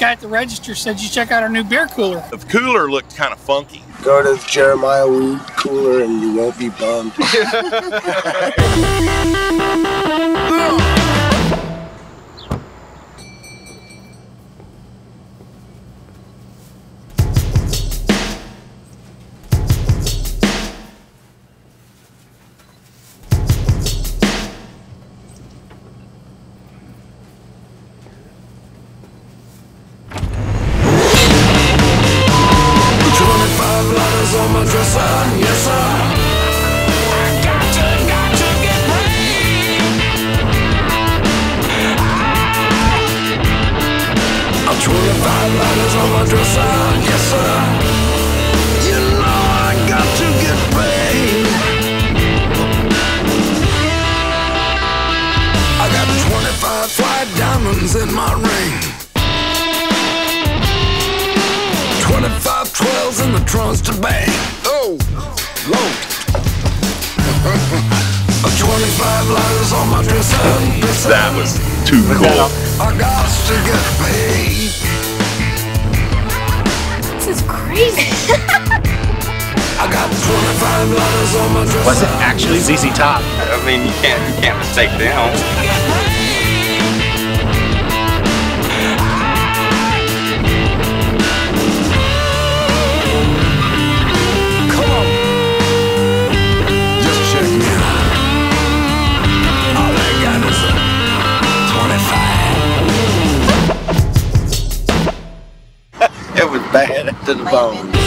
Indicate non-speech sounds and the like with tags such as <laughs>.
Guy at the register said you check out our new beer cooler. The cooler looked kind of funky. Go to Jeremiah Weed Cooler and you won't be bummed. <laughs> twenty-five letters on my dresser, yes sir. You know I got to get paid. I got twenty-five white diamonds in my ring. 25 12s in the to bang. Low. 25 lighters on my dresser. dresser. That was too cool. I got to get paid. This is crazy. I got 25 lighters on my dresser. Was it actually ZZ Top? I mean, you can't you can't mistake them. Bad to the bone.